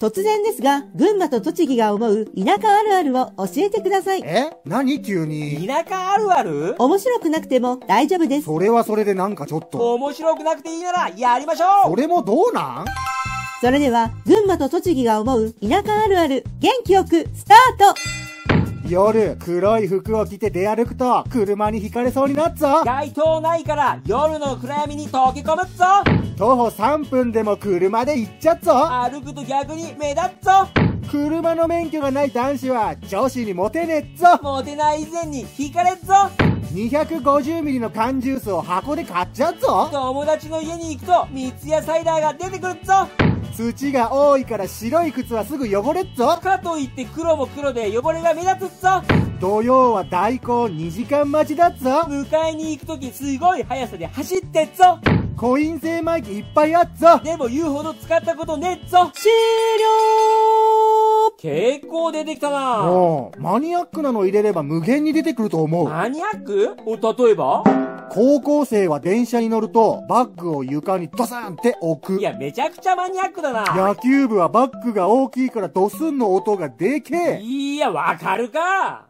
突然ですが、群馬と栃木が思う田舎あるあるを教えてください。え？何？急に。田舎あるある？面白くなくても大丈夫です。それはそれでなんかちょっと。面白くなくていいならやりましょそうれもどうなん？それでは、群馬と栃木が思う田舎あるある、元気よく、スタート夜、黒い服を着て出歩くと、車にひかれそうになっぞ。街灯ないから夜の暗闇に溶け込むっぞ。徒歩3分でも車で行っちゃっぞ。歩くと逆に目立つぞ。車の免許がない男子は女子にモテねっぞ。モテない以前に惹かれっぞ。250ml の缶ジュースを箱で買っちゃうぞ。友達の家に行くと三ツ矢サイダーが出てくるっぞ土が多いから白い靴はすぐ汚れっぞ。かといって黒も黒で汚れが目立つっぞ。土曜は代行2時間待ちだっぞ。迎えに行くときすごい速さで走ってっぞ。コイン製マイクいっぱいあっぞ。でも言うほど使ったことねっぞ。終了。結構出てきたな。マニアックなの入れれば無限に出てくると思う。マニアック？お、例えば？高校生は電車に乗ると、バッグを床にドサンって置くい。や、めちゃくちゃマニアックだな。野球部はバッグが大きいからドスンの音がでけえ。いや、わかるか